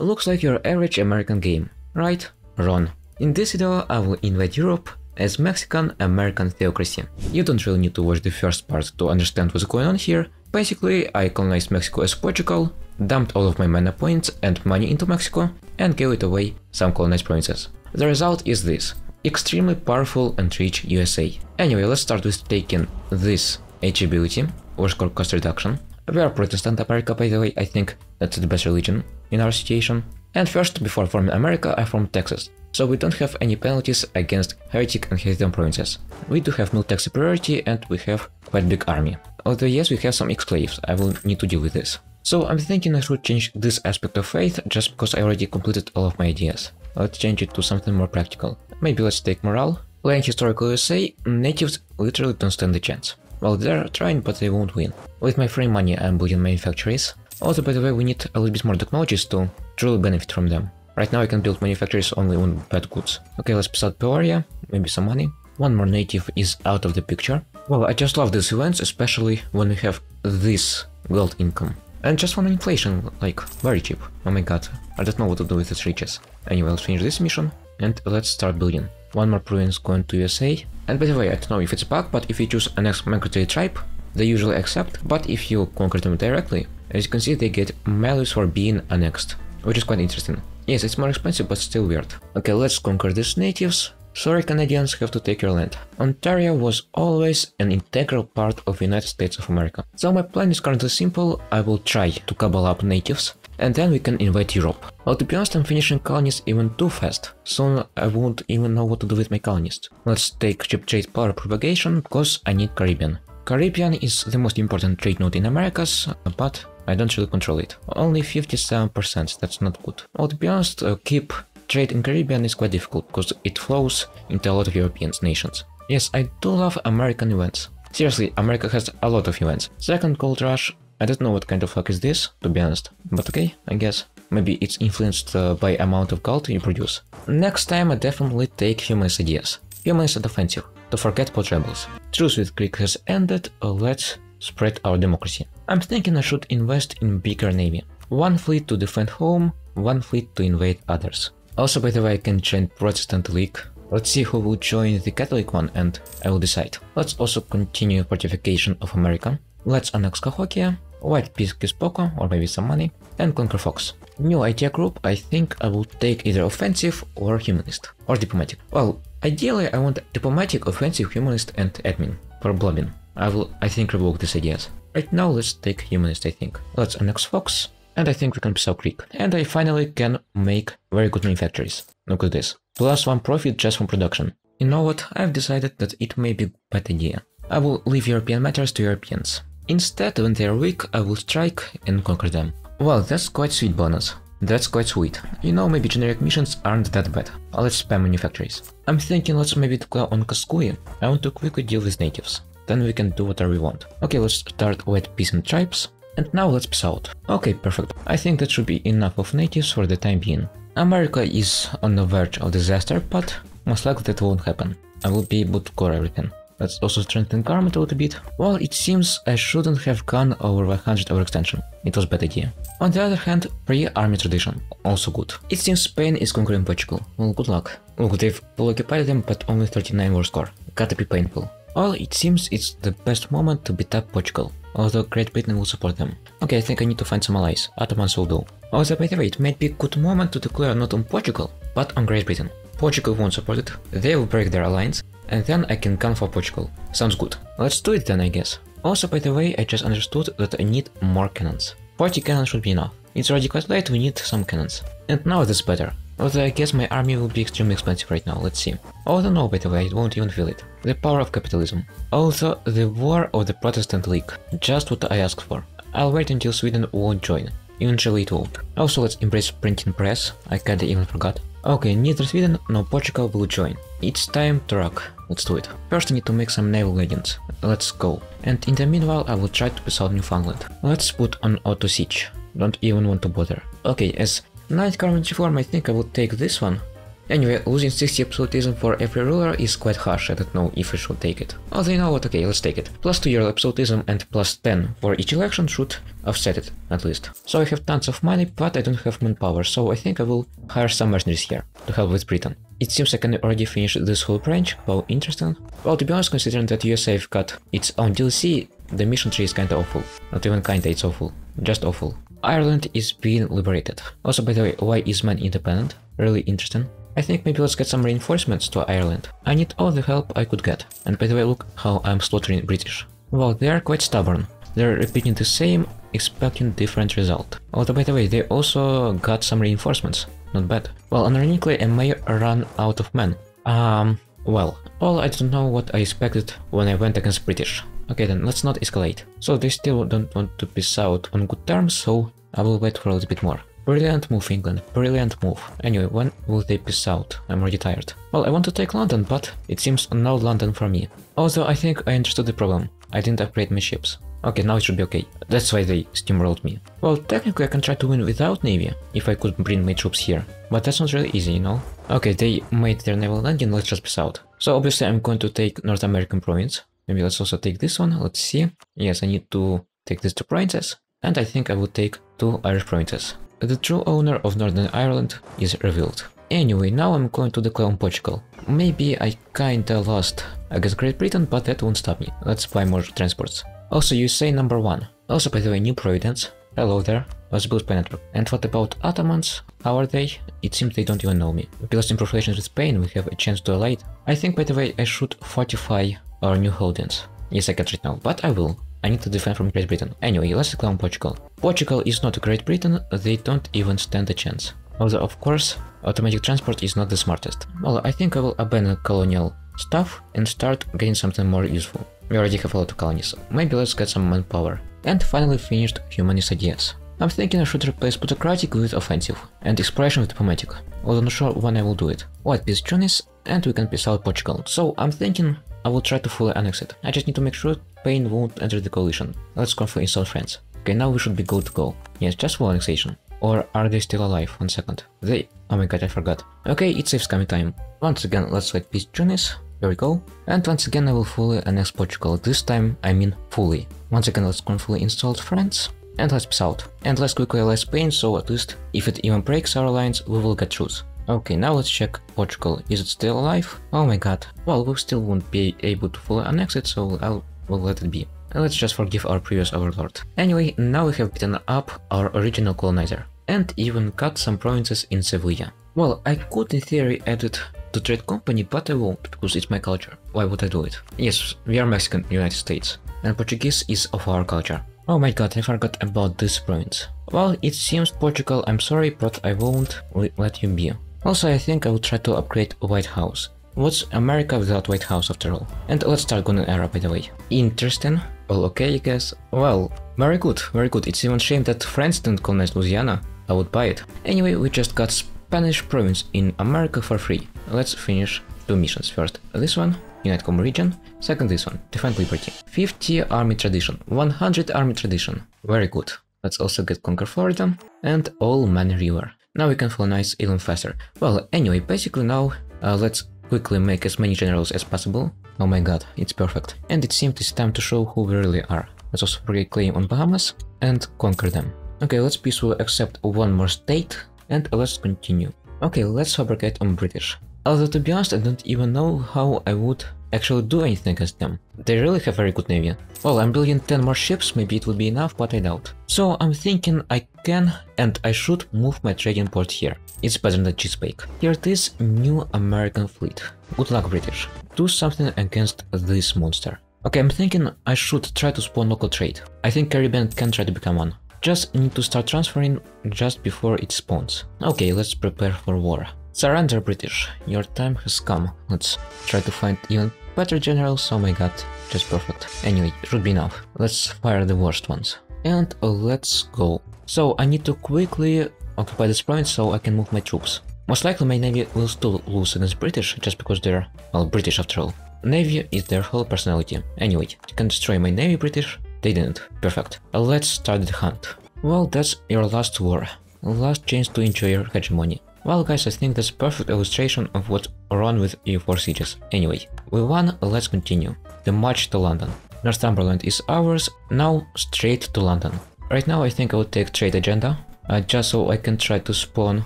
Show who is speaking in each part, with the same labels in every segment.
Speaker 1: Looks like your average American game, right? Wrong. In this video I will invade Europe as Mexican-American theocracy. You don't really need to watch the first part to understand what's going on here. Basically, I colonized Mexico as Portugal, dumped all of my mana points and money into Mexico, and gave it away some colonized provinces. The result is this. Extremely powerful and rich USA. Anyway, let's start with taking this ability, or score cost reduction. We are Protestant America by the way, I think that's the best religion in our situation. And first, before forming America, I formed Texas, so we don't have any penalties against heretic and heathen provinces. We do have military superiority and we have quite big army. Although yes, we have some exclaves, I will need to deal with this. So I'm thinking I should change this aspect of faith just because I already completed all of my ideas. Let's change it to something more practical. Maybe let's take morale. Playing historical USA, natives literally don't stand a chance. Well, they're trying, but they won't win. With my free money, I'm building manufactories. Also, by the way, we need a little bit more technologies to truly benefit from them. Right now I can build manufactories only on bad goods. Okay, let's out Peoria, maybe some money. One more native is out of the picture. Well, I just love these events, especially when we have this gold income. And just one inflation, like, very cheap. Oh my god, I don't know what to do with these riches. Anyway, let's finish this mission, and let's start building. One more province going to USA. And by the way, I don't know if it's a bug, but if you choose an ex-migratory tribe, they usually accept, but if you conquer them directly, as you can see, they get malus for being annexed, which is quite interesting. Yes, it's more expensive, but still weird. Okay, let's conquer these natives. Sorry, Canadians have to take your land. Ontario was always an integral part of the United States of America. So my plan is currently simple, I will try to gobble up natives, and then we can invade Europe. Well, to be honest, I'm finishing colonies even too fast, soon I won't even know what to do with my colonists. Let's take cheap trade power propagation, because I need Caribbean. Caribbean is the most important trade node in Americas, but I don't really control it. Only 57%, that's not good. Well, to be honest, uh, keep trade in Caribbean is quite difficult because it flows into a lot of European nations. Yes, I do love American events. Seriously, America has a lot of events. Second Gold Rush, I don't know what kind of luck is this, to be honest. But okay, I guess. Maybe it's influenced uh, by amount of gold you produce. Next time I definitely take humanist ideas. Humanist and offensive, to forget pot rebels. Truce with Creek has ended, uh, let's spread our democracy. I'm thinking I should invest in bigger navy. One fleet to defend home, one fleet to invade others. Also, by the way, I can join Protestant League. Let's see who will join the Catholic one and I will decide. Let's also continue fortification of America. Let's annex Cahokia, White Peace Kispoko, or maybe some money, and conquer Fox. New idea group, I think I will take either offensive or humanist, or diplomatic. Well, ideally I want diplomatic, offensive, humanist and admin, for blobbing. I will, I think, revoke these ideas. Right now, let's take humanist, I think. Let's annex Fox, and I think we can piss out Creek. And I finally can make very good manufactories. Look at this. Plus one profit just from production. You know what, I've decided that it may be bad idea. I will leave European matters to Europeans. Instead, when they are weak, I will strike and conquer them. Well, that's quite sweet bonus. That's quite sweet. You know, maybe generic missions aren't that bad. Let's spam manufactories. I'm thinking let's maybe go on Kaskui. I want to quickly deal with natives then we can do whatever we want. Okay, let's start with peasant tribes. And now let's peace out. Okay, perfect. I think that should be enough of natives for the time being. America is on the verge of disaster, but most likely that won't happen. I will be able to core everything. Let's also strengthen government a little bit. Well, it seems I shouldn't have gone over 100 overextension. It was bad idea. On the other hand, pre-army tradition, also good. It seems Spain is conquering Portugal. Well, good luck. Look, they've occupied them, but only 39 war score. Gotta be painful. Well, it seems it's the best moment to beat up Portugal, although Great Britain will support them. Okay, I think I need to find some allies. Ottomans will do. Also, by the way, it might be a good moment to declare not on Portugal, but on Great Britain. Portugal won't support it, they will break their alliance, and then I can come for Portugal. Sounds good. Let's do it then, I guess. Also, by the way, I just understood that I need more cannons. 40 cannons should be enough. It's already quite late, we need some cannons. And now it is better. Although I guess my army will be extremely expensive right now, let's see. Although no, by the way, I won't even feel it. The power of capitalism. Also, the war of the Protestant League. Just what I asked for. I'll wait until Sweden won't join. Eventually it will. Also, let's embrace printing press. I kinda even forgot. Okay, neither Sweden nor Portugal will join. It's time to rock. Let's do it. First I need to make some naval legends. Let's go. And in the meanwhile I will try to piss out Newfoundland. Let's put on auto siege. Don't even want to bother. Okay, as Knight Currency form, I think I would take this one. Anyway, losing 60 absolutism for every ruler is quite harsh, I don't know if I should take it. Although you know what, okay, let's take it. Plus 2 year absolutism and plus 10 for each election should offset it, at least. So I have tons of money, but I don't have manpower, so I think I will hire some mercenaries here to help with Britain. It seems I can already finish this whole branch, how interesting. Well, to be honest, considering that USA have got its own DLC, the mission tree is kinda awful. Not even kinda, it's awful. Just awful. Ireland is being liberated. Also, by the way, why is man independent? Really interesting. I think maybe let's get some reinforcements to Ireland. I need all the help I could get. And by the way, look how I'm slaughtering British. Well, they are quite stubborn. They're repeating the same, expecting different result. Although by the way, they also got some reinforcements. Not bad. Well, ironically, I may run out of men. Um, well, all I don't know what I expected when I went against British. Okay then, let's not escalate. So they still don't want to peace out on good terms, so I will wait for a little bit more. Brilliant move, England. Brilliant move. Anyway, when will they peace out? I'm already tired. Well, I want to take London, but it seems no London for me. Also, I think I understood the problem. I didn't upgrade my ships. Okay, now it should be okay. That's why they steamrolled me. Well, technically I can try to win without navy, if I could bring my troops here. But that's not really easy, you know? Okay, they made their naval landing, let's just peace out. So obviously I'm going to take North American province. Maybe let's also take this one, let's see. Yes, I need to take these two provinces. And I think I will take two Irish provinces. The true owner of Northern Ireland is revealed. Anyway, now I'm going to declare on Portugal. Maybe I kinda lost against Great Britain, but that won't stop me. Let's buy more transports. Also, you say number one. Also, by the way, New Providence. Hello there. Was built by network. And what about Ottomans? How are they? It seems they don't even know me. Because in relations with Spain, we have a chance to ally. I think, by the way, I should fortify our new holdings. Yes, I can't right now, but I will. I need to defend from Great Britain. Anyway, let's clown Portugal. Portugal is not Great Britain, they don't even stand a chance. Although, of course, automatic transport is not the smartest. Well, I think I will abandon colonial stuff and start getting something more useful. We already have a lot of colonies, maybe let's get some manpower. And finally finished humanist ideas. I'm thinking I should replace plutocratic with offensive, and exploration with diplomatic, although not sure when I will do it. White peace Tunis, and we can peace out Portugal. So I'm thinking I will try to fully annex it. I just need to make sure Pain won't enter the coalition. Let's for install France. Okay, now we should be good to go. Yes, just full annexation. Or are they still alive? One second. They... Oh my god, I forgot. Okay, it's coming time. Once again, let's select peace Tunis. There we go. And once again I will fully annex Portugal. This time I mean fully. Once again let's fully install France. And let's peace out. And let's quickly allow Spain so at least if it even breaks our alliance we will get truce. Okay, now let's check Portugal. Is it still alive? Oh my god. Well, we still won't be able to fully annex it, so I'll will let it be. Let's just forgive our previous overlord. Anyway, now we have beaten up our original colonizer. And even cut some provinces in Sevilla. Well, I could in theory add it to trade company, but I won't, because it's my culture. Why would I do it? Yes, we are Mexican United States, and Portuguese is of our culture. Oh my god, I forgot about this province. Well, it seems Portugal, I'm sorry, but I won't let you be. Also, I think I will try to upgrade White House. What's America without White House after all? And let's start Golden Era by the way. Interesting. Well, okay, I guess. Well, very good, very good. It's even shame that France didn't colonize Louisiana. I would buy it. Anyway, we just got Spanish province in America for free. Let's finish two missions. First, this one, Unite Com region. Second, this one, Defend Liberty. 50 army tradition, 100 army tradition. Very good. Let's also get Conquer Florida and All Man River. Now we can colonize even faster. Well, anyway, basically now uh, let's quickly make as many generals as possible. Oh my god, it's perfect. And it seems it's time to show who we really are. Let's also reclaim on Bahamas and conquer them. Okay, let's peacefully accept one more state and let's continue. Okay, let's fabricate on British. Although to be honest, I don't even know how I would actually do anything against them. They really have very good navy. Well, I'm building 10 more ships, maybe it would be enough, but I doubt. So I'm thinking I can and I should move my trading port here. It's better than Chesapeake. Here it is, new American fleet. Good luck British. Do something against this monster. Okay, I'm thinking I should try to spawn local trade. I think Caribbean can try to become one. Just need to start transferring just before it spawns. Okay, let's prepare for war. Surrender British, your time has come. Let's try to find even better generals, oh my god, just perfect. Anyway, should be enough. Let's fire the worst ones. And let's go. So I need to quickly occupy this province so I can move my troops. Most likely my navy will still lose against British, just because they're, well, British after all. Navy is their whole personality. Anyway, you can destroy my navy British, they didn't. Perfect. Let's start the hunt. Well, that's your last war. last chance to enjoy your hegemony. Well guys, I think that's a perfect illustration of what's wrong with EU4 sieges. Anyway, we won, let's continue. The march to London. Northumberland is ours, now straight to London. Right now I think I will take trade agenda, uh, just so I can try to spawn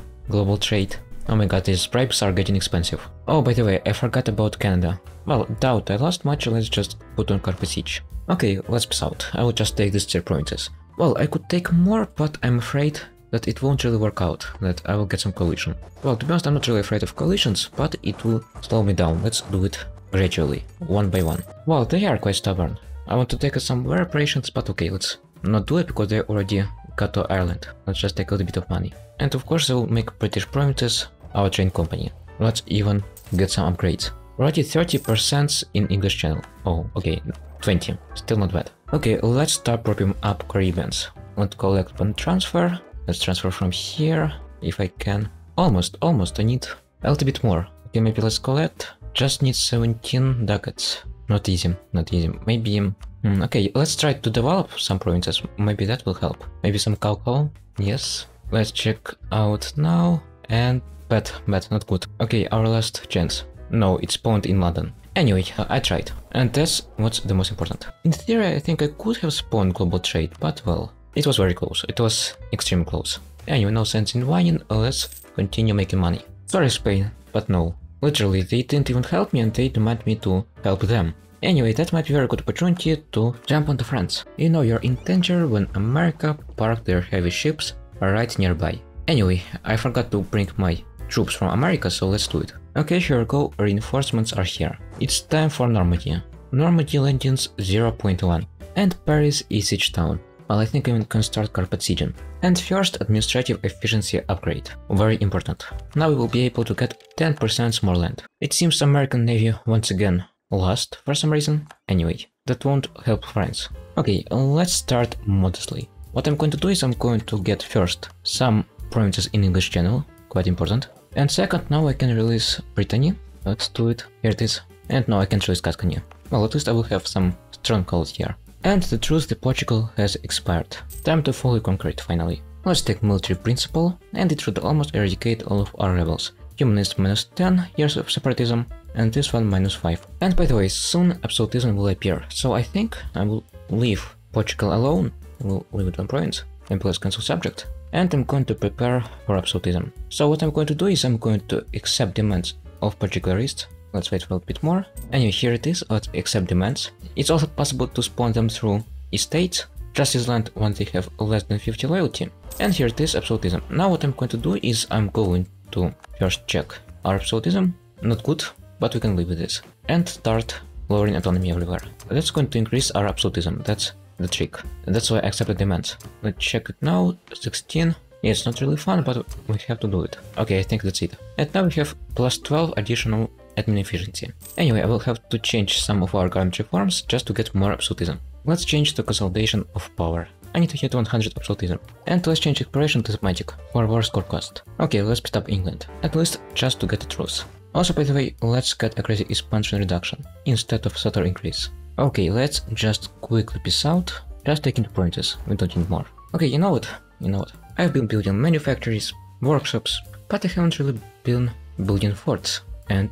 Speaker 1: global trade. Oh my god, these bribes are getting expensive. Oh, by the way, I forgot about Canada. Well, doubt I lost much, let's just put on Carpet Siege. Okay, let's pass out. I will just take these three provinces. Well, I could take more, but I'm afraid that it won't really work out, that I will get some coalition. Well, to be honest, I'm not really afraid of coalitions, but it will slow me down. Let's do it gradually, one by one. Well, they are quite stubborn. I want to take some war operations, but okay, let's not do it because they already got to Ireland. Let's just take a little bit of money. And of course, I will make British provinces our train company. Let's even get some upgrades. Already 30% in English channel. Oh, okay, 20. Still not bad. Okay, let's start propping up Caribbeans. Let's collect one transfer. Let's transfer from here, if I can. Almost, almost, I need a little bit more. Okay, maybe let's collect. Just need 17 ducats. Not easy, not easy. Maybe... Hmm, okay, let's try to develop some provinces. Maybe that will help. Maybe some cocoa. Yes. Let's check out now. And bad, bad, not good. Okay, our last chance. No, it spawned in London. Anyway, I tried, and that's what's the most important. In theory, I think I could have spawned global trade, but well, it was very close. It was extremely close. Anyway, no sense in whining, let's continue making money. Sorry Spain, but no. Literally, they didn't even help me and they demand me to help them. Anyway, that might be a very good opportunity to jump onto France. You know you're in danger when America parked their heavy ships right nearby. Anyway, I forgot to bring my troops from America, so let's do it. Okay, here we go, reinforcements are here. It's time for Normandy. Normandy landings 0.1. And Paris is each town. I think I can start carpet sieging. And first, administrative efficiency upgrade. Very important. Now we will be able to get 10% more land. It seems American Navy once again lost for some reason. Anyway, that won't help France. Okay, let's start modestly. What I'm going to do is I'm going to get first some provinces in English Channel, quite important. And second, now I can release Brittany. Let's do it. Here it is. And now I can release Gascony. Well, at least I will have some strongholds here. And the truth the Portugal has expired. Time to fully conquer it finally. Let's take military principle, and it should almost eradicate all of our rebels. Humanist minus 10 years of separatism, and this one minus 5. And by the way, soon absolutism will appear, so I think I will leave Portugal alone, I will leave it on province, and plus cancel subject, and I'm going to prepare for absolutism. So what I'm going to do is I'm going to accept demands of particularists. Let's wait for a bit more. Anyway, here it is, let's accept demands. It's also possible to spawn them through estates, justice land once they have less than 50 loyalty. And here it is, absolutism. Now what I'm going to do is I'm going to first check our absolutism. Not good, but we can live with this. And start lowering autonomy everywhere. That's going to increase our absolutism. That's the trick. That's why I accepted demands. Let's check it now. 16. Yeah, it's not really fun, but we have to do it. Okay, I think that's it. And now we have plus 12 additional admin efficiency. Anyway, I will have to change some of our government reforms just to get more absolutism. Let's change the consolidation of power. I need to hit 100 absolutism. And let's change exploration to thematic for war score cost. Okay, let's speed up England. At least just to get a truth. Also, by the way, let's get a crazy expansion reduction instead of subtle increase. Okay, let's just quickly peace out. Just taking the pointers, we don't need more. Okay, you know what? You know what? I've been building manufactories, workshops, but I haven't really been building forts. And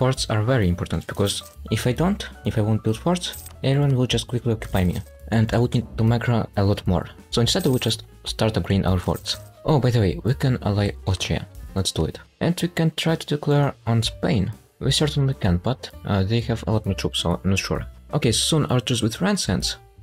Speaker 1: forts are very important because if I don't, if I won't build forts, everyone will just quickly occupy me. And I would need to macro a lot more. So instead I will just start upgrading our forts. Oh, by the way, we can ally Austria. Let's do it. And we can try to declare on Spain. We certainly can, but uh, they have a lot more troops, so I'm not sure. Okay, soon archers with France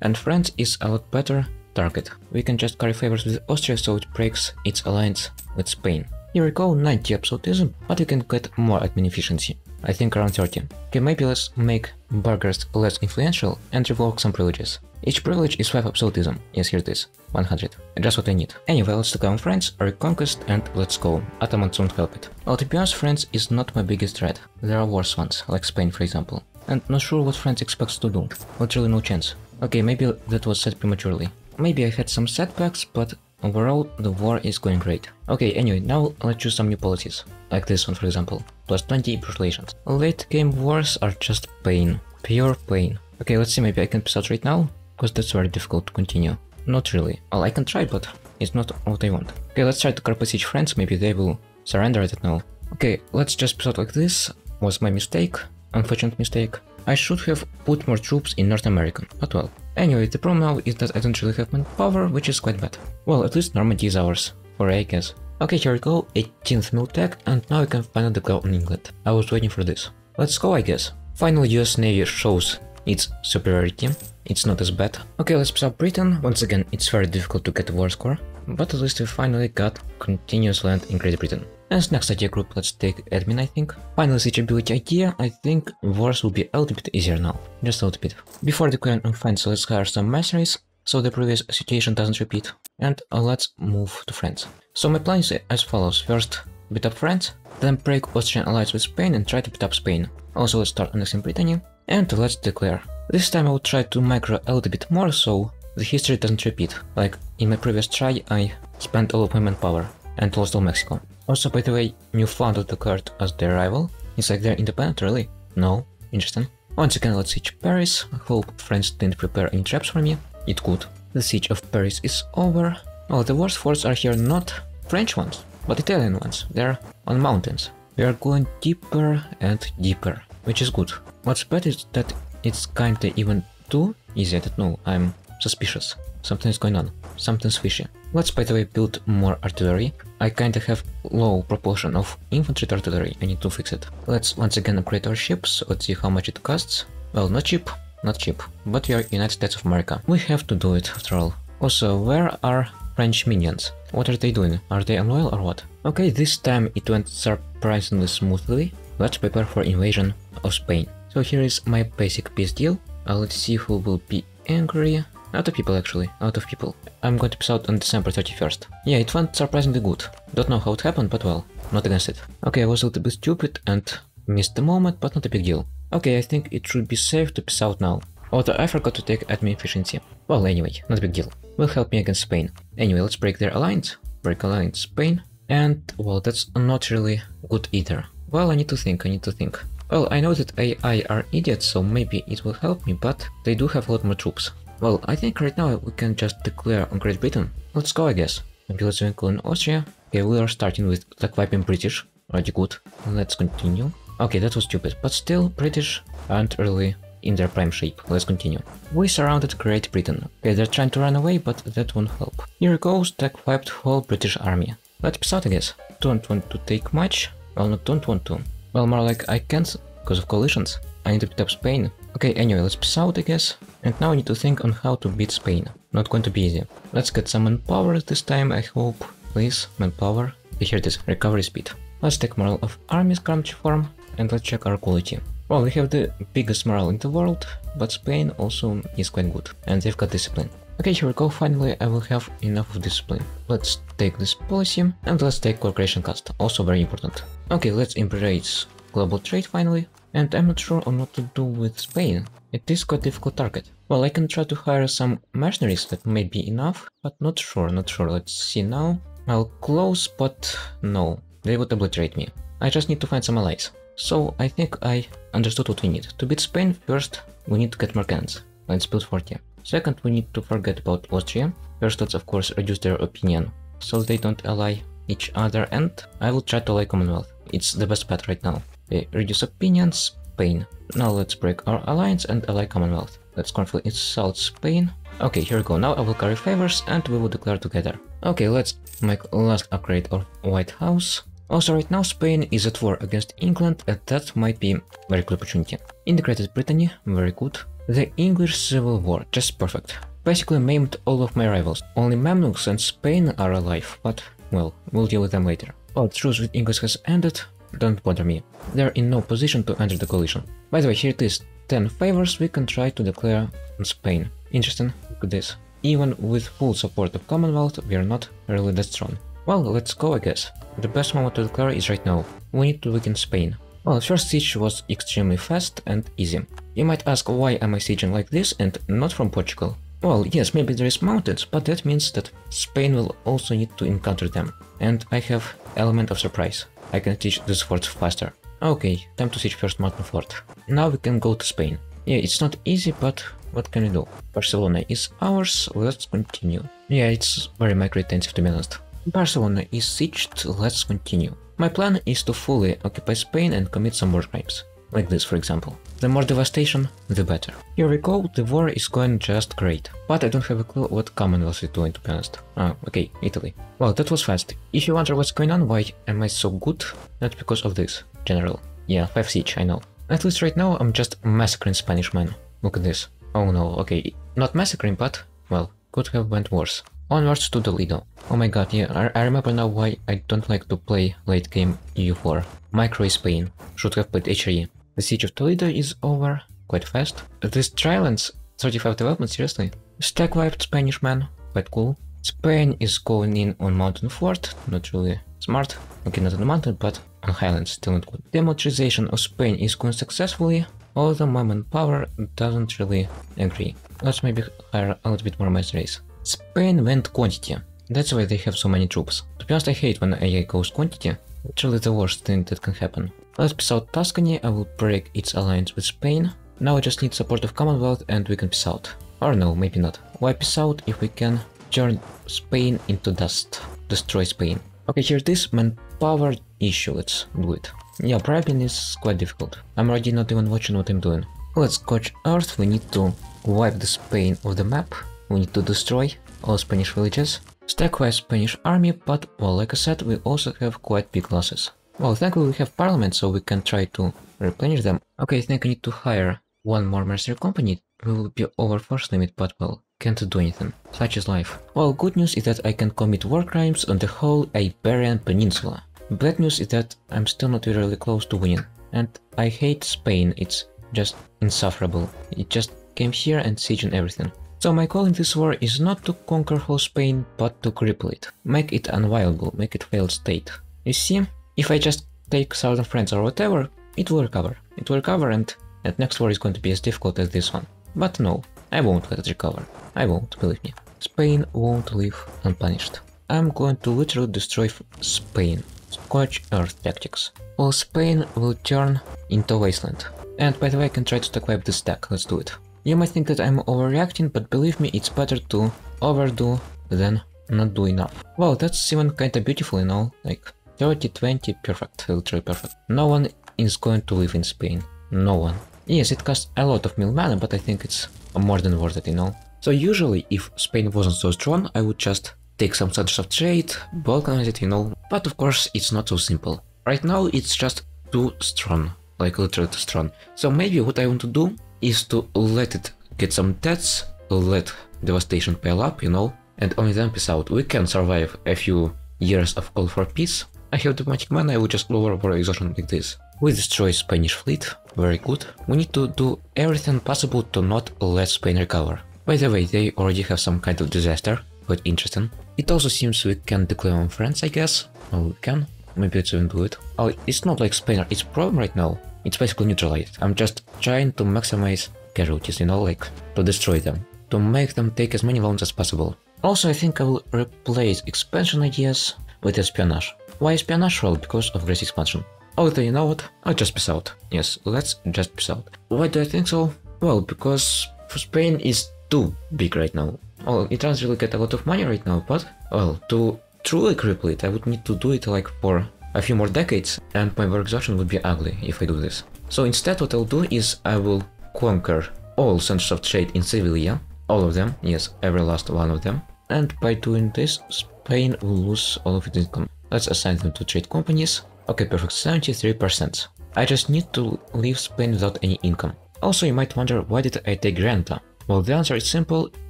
Speaker 1: and France is a lot better target. We can just carry favors with Austria so it breaks its alliance with Spain. Here we go, 90 absolutism, but you can get more admin efficiency. I think around 30. Okay, maybe let's make burghers less influential and revoke some privileges. Each privilege is 5 absolutism. Yes, here it is. 100. Just what I need. Anyway, let's take on France, reconquest, and let's go. Ottomans won't help it. Well, to be honest, France is not my biggest threat. There are worse ones, like Spain for example. And not sure what France expects to do. Literally no chance. Okay, maybe that was said prematurely. Maybe I had some setbacks, but overall the war is going great. Okay, anyway, now let's choose some new policies. Like this one for example. Plus 20 British relations. Late game wars are just pain. Pure pain. Okay, let's see, maybe I can pass out right now? Because that's very difficult to continue. Not really. Well, I can try, but it's not what I want. Okay, let's try to carpet siege France, maybe they will surrender, I don't know. Okay, let's just start like this, was my mistake, unfortunate mistake. I should have put more troops in North America, but well. Anyway, the problem now is that I don't really have manpower, which is quite bad. Well, at least Normandy is ours, for I guess. Okay, here we go, 18th mil tech, and now we can finally declare on England. I was waiting for this. Let's go, I guess. Finally, US Navy shows its superiority. It's not as bad. Okay, let's pick up Britain. Once again, it's very difficult to get a war score, but at least we finally got continuous land in Great Britain. As next idea group, let's take admin, I think. Final ability idea, I think wars will be a little bit easier now. Just a little bit. Before declaring offense, let's hire some mercenaries, so the previous situation doesn't repeat. And uh, let's move to France. So my plan is as follows. First, beat up France, then break Austrian alliance with Spain and try to beat up Spain. Also, let's start annexing Brittany, and let's declare. This time I will try to micro a little bit more, so the history doesn't repeat. Like, in my previous try, I spent all of my manpower and lost all Mexico. Also, by the way, Newfoundland declared as their rival. It's like they're independent, really? No? Interesting. Once again, let's siege Paris. I hope France didn't prepare any traps for me. It could. The siege of Paris is over. Well, the worst forts are here not French ones, but Italian ones. They're on mountains. We are going deeper and deeper, which is good. What's bad is that it's kinda even too easy, I don't know, I'm suspicious. Something is going on. Something's fishy. Let's by the way build more artillery. I kinda have low proportion of infantry to artillery, I need to fix it. Let's once again upgrade our ships, let's see how much it costs. Well, not cheap, not cheap, but we are United States of America. We have to do it after all. Also, where are French minions? What are they doing? Are they unloyal or what? Okay, this time it went surprisingly smoothly. Let's prepare for invasion of Spain. So here is my basic peace deal. Uh, let's see who will be angry. Out of people actually, out of people. I'm going to peace out on December 31st. Yeah, it went surprisingly good. Don't know how it happened, but well, not against it. Okay, I was a little bit stupid and missed the moment, but not a big deal. Okay, I think it should be safe to peace out now. Although I forgot to take admin efficiency. Well, anyway, not a big deal. Will help me against Spain. Anyway, let's break their alliance. Break alliance Spain. And, well, that's not really good either. Well, I need to think, I need to think. Well, I know that AI are idiots, so maybe it will help me, but they do have a lot more troops. Well, I think right now we can just declare on Great Britain. Let's go, I guess. Maybe let's include Austria. Okay, we are starting with like wiping British. Already good. Let's continue. Okay, that was stupid, but still British aren't really in their prime shape. Let's continue. We surrounded Great Britain. Okay, they're trying to run away, but that won't help. Here goes, tech wiped whole British army. Let's peace out, I guess. Don't want to take much. Well, not don't want to. Well, more like I can't because of coalitions. I need to beat up Spain. Okay, anyway, let's peace out, I guess. And now I need to think on how to beat Spain. Not going to be easy. Let's get some manpower this time, I hope. Please, manpower. Here it is, recovery speed. Let's take morale of armies current form and let's check our quality. Well, we have the biggest morale in the world, but Spain also is quite good, and they've got discipline. Okay, here we go, finally I will have enough of discipline. Let's take this policy, and let's take cooperation cost, also very important. Okay, let's embrace global trade finally, and I'm not sure on what to do with Spain. It is quite difficult target. Well, I can try to hire some mercenaries, that may be enough, but not sure, not sure. Let's see now. I'll close, but no, they would obliterate me. I just need to find some allies. So I think I understood what we need. To beat Spain, first we need to get more cannons. Let's build 40. Second, we need to forget about Austria. First, let's of course reduce their opinion, so they don't ally each other, and I will try to ally Commonwealth. It's the best path right now. Okay, reduce opinions, Spain. Now let's break our alliance and ally Commonwealth. Let's conflict insult Spain. Okay, here we go. Now I will carry favors and we will declare together. Okay, let's make last upgrade of White House. Oh, also right now Spain is at war against England and that might be very good opportunity. Integrated Brittany, very good. The English Civil War, just perfect. Basically maimed all of my rivals. Only Mamluks and Spain are alive, but well, we'll deal with them later. Oh, truce with English has ended, don't bother me. They're in no position to enter the coalition. By the way, here it is. 10 favors we can try to declare on Spain. Interesting, look at this. Even with full support of Commonwealth, we are not really that strong. Well, let's go I guess. The best moment to declare is right now. We need to weaken Spain. Well, first siege was extremely fast and easy. You might ask why am I sieging like this and not from Portugal? Well, yes, maybe there is mountains, but that means that Spain will also need to encounter them. And I have element of surprise. I can teach this fort faster. Okay, time to siege first mountain fort. Now we can go to Spain. Yeah, it's not easy, but what can we do? Barcelona is ours, let's continue. Yeah, it's very micro-intensive to be honest. Barcelona is sieged, let's continue. My plan is to fully occupy Spain and commit some war crimes. Like this, for example. The more devastation, the better. You recall, the war is going just great. But I don't have a clue what Commonwealth is doing, to be honest. Ah, okay, Italy. Well, that was fast. If you wonder what's going on, why am I so good? That's because of this, general. Yeah, 5 siege, I know. At least right now, I'm just massacring Spanish men. Look at this. Oh no, okay, not massacring, but, well, could have went worse. Onwards to Toledo. Oh my god, yeah, I, I, remember now why I don't like to play late game EU4. Micro is Spain. Should have played HRE. The siege of Toledo is over, quite fast. This Trilands, 35 development, seriously? Stack wiped Spanish man, quite cool. Spain is going in on Mountain Fort, not really smart. Okay, not on the mountain, but on highlands, still not good. Demilitarization of Spain is going successfully, although my manpower doesn't really agree. Let's maybe hire a little bit more mercenaries. Spain went quantity. That's why they have so many troops. To be honest, I hate when AI goes quantity. Really the worst thing that can happen. Let's peace out Tuscany, I will break its alliance with Spain. Now I just need support of Commonwealth and we can peace out. Or no, maybe not. Why peace out if we can turn Spain into dust? Destroy Spain. Okay, here's this manpower issue, let's do it. Yeah, bribing is quite difficult. I'm already not even watching what I'm doing. Let's scorch Earth, we need to wipe the Spain off the map. We need to destroy all Spanish villages, stack Spanish army, but well, like I said, we also have quite big losses. Well, thankfully we have parliament, so we can try to replenish them. Okay, I think I need to hire one more mercenary company. We will be over force limit, but well, can't do anything. Such is life. Well, good news is that I can commit war crimes on the whole Iberian Peninsula. Bad news is that I'm still not really close to winning. And I hate Spain, it's just insufferable. It just came here and sieging everything. So my goal in this war is not to conquer whole Spain, but to cripple it. Make it unviable, make it failed state. You see, if I just take 1000 friends or whatever, it will recover. It will recover and that next war is going to be as difficult as this one. But no, I won't let it recover. I won't, believe me. Spain won't leave unpunished. I'm going to literally destroy Spain. Scorch Earth tactics. All Spain will turn into wasteland. And by the way, I can try to stack wipe this stack, let's do it. You might think that I'm overreacting, but believe me, it's better to overdo than not do enough. Wow, that's even kinda beautiful, you know, like 30, 20, perfect, literally perfect. No one is going to live in Spain. No one. Yes, it costs a lot of mil mana, but I think it's more than worth it, you know. So usually, if Spain wasn't so strong, I would just take some centers of trade, balkanize it, you know. But of course, it's not so simple. Right now, it's just too strong, like literally too strong. So maybe what I want to do is to let it get some deaths, let devastation pile up, you know, and only then peace out. We can survive a few years of call for peace. I have the magic mana, I will just lower exhaustion like this. We destroy Spanish fleet, very good. We need to do everything possible to not let Spain recover. By the way, they already have some kind of disaster, quite interesting. It also seems we can declare on France, I guess. Oh, we can. Maybe let's even do it. Oh, it's not like Spain, it's problem right now. It's basically neutralized. I'm just trying to maximize casualties, you know, like to destroy them, to make them take as many loans as possible. Also, I think I will replace expansion ideas with espionage. Why is espionage? Well, because of Grace expansion. Oh, Although, you know what? I'll just peace out. Yes, let's just peace out. Why do I think so? Well, because Spain is too big right now. Well, it doesn't really get a lot of money right now, but, well, to truly cripple it, I would need to do it like for a few more decades, and my war exhaustion would be ugly if I do this. So instead what I'll do is I will conquer all centers of trade in Sevilla, all of them, yes, every last one of them, and by doing this, Spain will lose all of its income. Let's assign them to trade companies. Okay, perfect, 73%. I just need to leave Spain without any income. Also, you might wonder, why did I take Granada? Well, the answer is simple,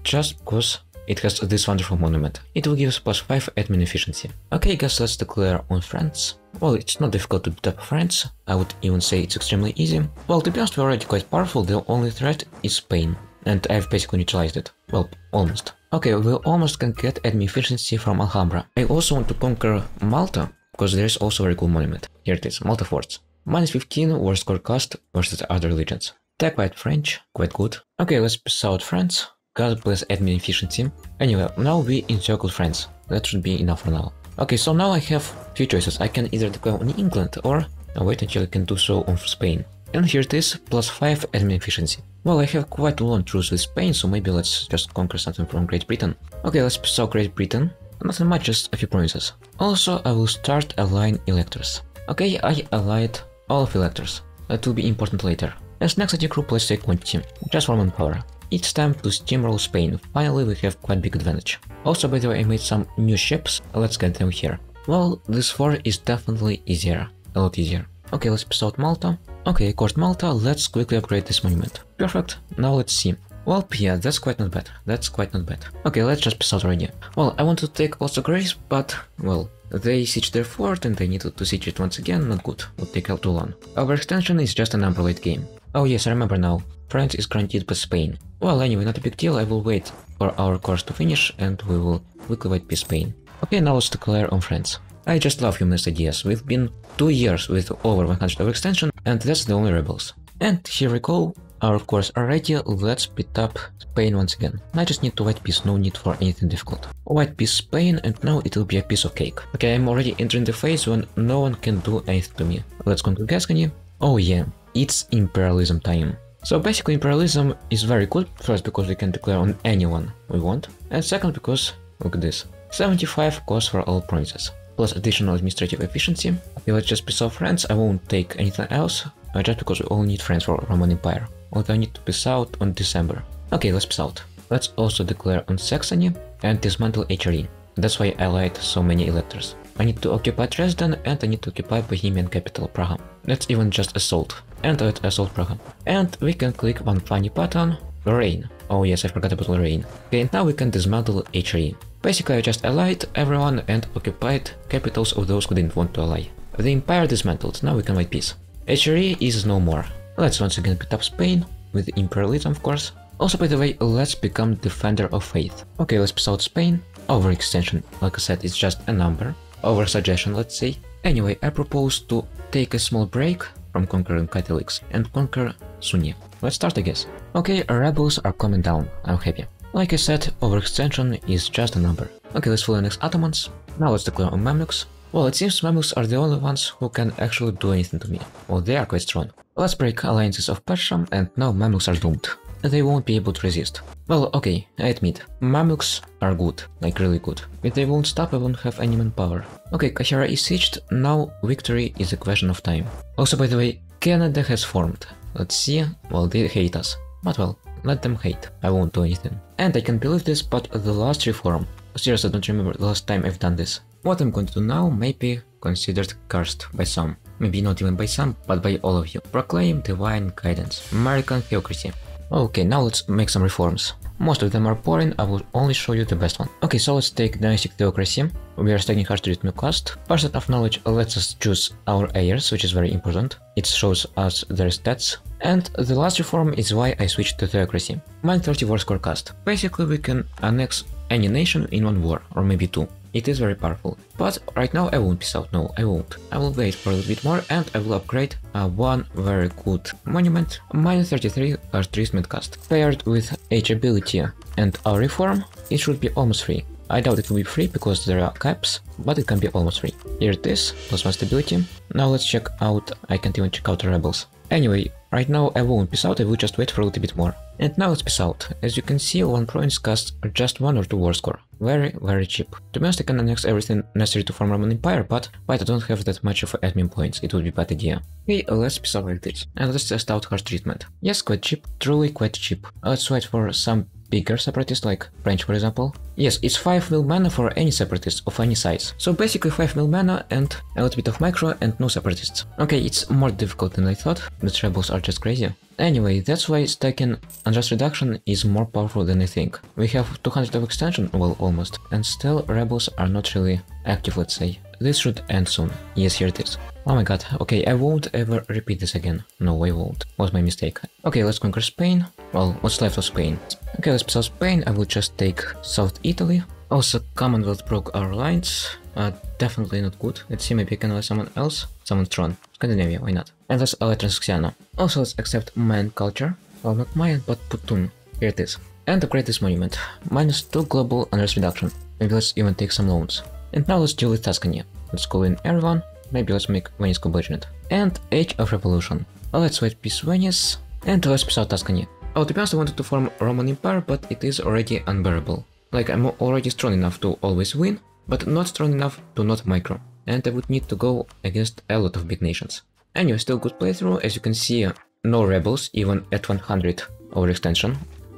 Speaker 1: just because it has this wonderful monument. It will give us plus 5 admin efficiency. Okay, guys, let's declare on France. Well, it's not difficult to beat up France, I would even say it's extremely easy. Well, to be honest, we're already quite powerful, the only threat is Spain. And I've basically neutralized it. Well, almost. Okay, we almost can get admin efficiency from Alhambra. I also want to conquer Malta, because there's also a very cool monument. Here it is, Malta Forts. Minus 15 war score cost versus other legions. Tech quite French, quite good. Okay, let's piss out France. God bless admin efficiency. Anyway, now we encircle France. That should be enough for now. Okay, so now I have few choices. I can either declare on England or wait until I can do so on Spain. And here it is, plus 5 admin efficiency. Well, I have quite long truce with Spain, so maybe let's just conquer something from Great Britain. Okay, let's saw Great Britain. Nothing much, just a few provinces. Also, I will start allying electors. Okay, I allied all of electors. That will be important later. As next attack group, let's take quantity, just one power. It's time to steamroll Spain, finally we have quite big advantage. Also, by the way, I made some new ships, let's get them here. Well, this war is definitely easier, a lot easier. Okay, let's piss out Malta. Okay, court Malta, let's quickly upgrade this monument. Perfect, now let's see. Well, yeah, that's quite not bad, that's quite not bad. Okay, let's just piss out already. Well, I want to take also Grace, but, well, they siege their fort and they needed to siege it once again, not good, would take out too long. Our extension is just a number late game. Oh yes, I remember now, France is granted by Spain. Well, anyway, not a big deal, I will wait for our course to finish and we will quickly wait peace Spain. Okay, now let's declare on France. I just love humanist ideas, we've been 2 years with over 100 of extension, and that's the only rebels. And here we go, our course are ready, let's beat up Spain once again. I just need to white peace, no need for anything difficult. White piece Spain and now it will be a piece of cake. Okay, I'm already entering the phase when no one can do anything to me. Let's go to Gascony. Oh yeah, it's imperialism time. So basically imperialism is very good, first because we can declare on anyone we want, and second because, look at this, 75 costs for all provinces, plus additional administrative efficiency. Okay, let's just piss off France, I won't take anything else, uh, just because we all need France for Roman Empire. Although I need to piss out on December. Okay, let's piss out. Let's also declare on Saxony and dismantle HRE. That's why I light so many electors. I need to occupy Dresden and I need to occupy Bohemian capital Prague. That's even just assault. And let's assault Prague. And we can click one funny button, Lorraine. Oh yes, I forgot about Lorraine. Okay, now we can dismantle HRE. Basically I just allied everyone and occupied capitals of those who didn't want to ally. The empire dismantled, now we can make peace. HRE is no more. Let's once again beat up Spain, with imperialism of course. Also by the way, let's become defender of faith. Okay, let's piss out Spain. Overextension, like I said, it's just a number our suggestion, let's say. Anyway, I propose to take a small break from conquering Catholics and conquer Sunni. Let's start I guess. Okay, rebels are coming down, I'm happy. Like I said, overextension is just a number. Okay, let's follow next Ottomans. Now let's declare on Mamluks. Well, it seems Mamluks are the only ones who can actually do anything to me. Well, they are quite strong. Let's break alliances of Persia and now Mamluks are doomed they won't be able to resist. Well, okay, I admit, Mamluks are good, like really good. If they won't stop, I won't have any manpower. Okay, Kahira is sieged, now victory is a question of time. Also, by the way, Canada has formed. Let's see, well, they hate us. But well, let them hate, I won't do anything. And I can believe this, but the last reform. Seriously, I don't remember the last time I've done this. What I'm going to do now may be considered cursed by some. Maybe not even by some, but by all of you. Proclaim divine guidance. American theocracy. Okay, now let's make some reforms. Most of them are boring, I will only show you the best one. Okay, so let's take dynastic theocracy. We are studying hard to treatment cost. Person of knowledge lets us choose our heirs, which is very important. It shows us their stats. And the last reform is why I switched to theocracy. Mine 30 war score cost. Basically we can annex any nation in one war, or maybe two. It is very powerful. But right now I won't piss out, no, I won't. I will wait for a little bit more and I will upgrade uh, one very good monument, minus 33 art treatment cost. Paired with H ability and our reform, it should be almost free. I doubt it will be free because there are caps, but it can be almost free. Here it is, plus one stability. Now let's check out, I can't even check out the rebels. Anyway, right now I won't piss out, I will just wait for a little bit more. And now let's piss out. As you can see, one province costs just one or two war score. Very, very cheap. To be honest, I can annex everything necessary to form Roman Empire, but, but I don't have that much of admin points, it would be bad idea. Okay, let's piss out like this. And let's test out harsh treatment. Yes, quite cheap, truly quite cheap. Let's wait for some bigger separatists like French for example. Yes, it's 5 mil mana for any separatist of any size. So basically 5 mil mana and a little bit of micro and no separatists. Okay, it's more difficult than I thought, the rebels are just crazy. Anyway, that's why stacking unjust reduction is more powerful than I think. We have 200 of extension, well almost, and still rebels are not really active let's say. This should end soon. Yes, here it is. Oh my god, okay, I won't ever repeat this again. No, I won't. Was my mistake. Okay, let's conquer Spain. Well, what's left of Spain? Okay, let's South Spain. I will just take South Italy. Also, Commonwealth broke our lines. Uh, definitely not good. Let's see, maybe I can ally someone else. Someone strong. Scandinavia, why not? And let's ally Transoxiana. Also, let's accept Mayan culture. Well, not Mayan, but Putun. Here it is. And upgrade this monument. Minus 2 global unrest reduction. Maybe let's even take some loans. And now let's deal with Tuscany. Let's call in everyone. Maybe let's make Venice belligerent. And Age of Revolution. let's wait peace Venice, and let's peace out Tuscany. Oh, to be honest, I wanted to form Roman Empire, but it is already unbearable. Like, I'm already strong enough to always win, but not strong enough to not micro, and I would need to go against a lot of big nations. Anyway, still good playthrough, as you can see, no rebels, even at 100 overextension,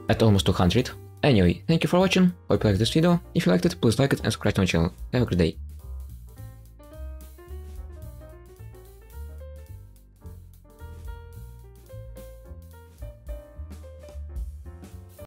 Speaker 1: at almost 200. Anyway, thank you for watching, hope you liked this video, if you liked it, please like it and subscribe to my channel. Have a great day.